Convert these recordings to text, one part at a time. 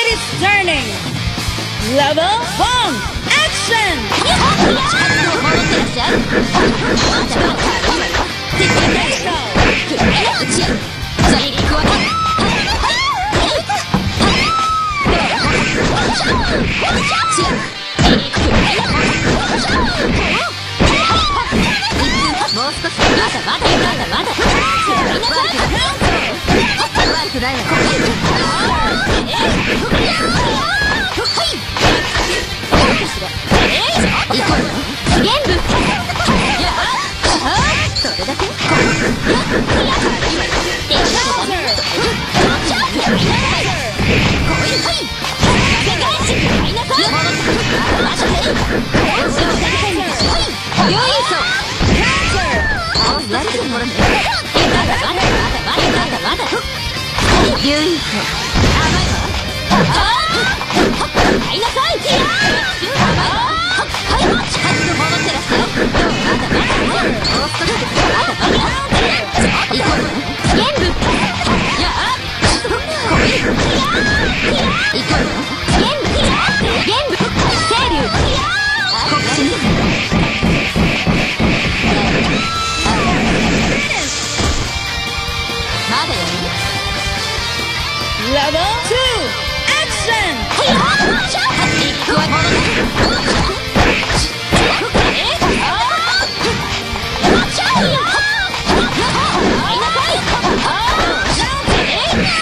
It is turning. Level one, action! Watch! もう少しまだまだ。まだまだ。ワークだ。よそれだ。けころでユイと甘いわ買いなさいや甘いわはい近づくもの照らしてまだまだ早いオーストラリア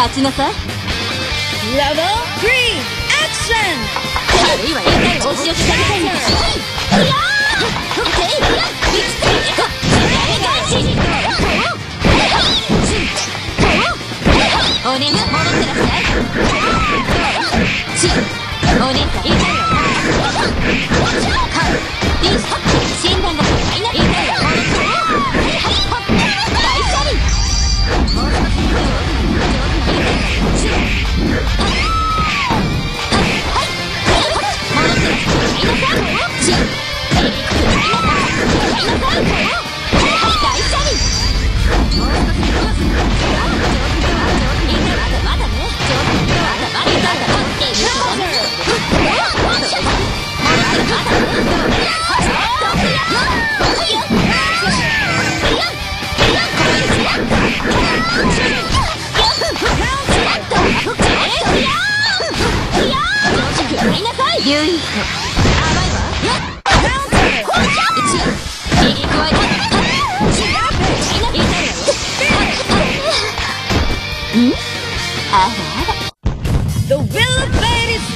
勝ちなさい3アクション軽いわよお仕置きさげたいんだしい These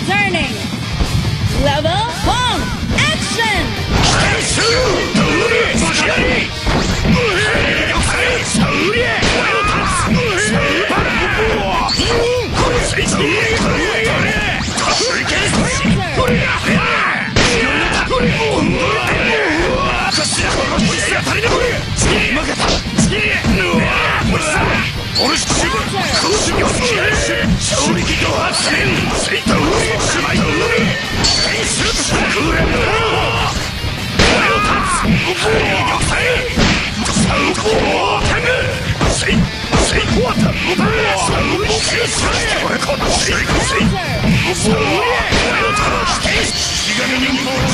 Learning. Level Yeah!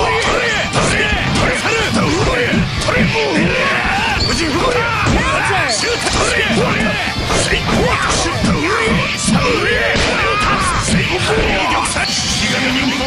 Thank you.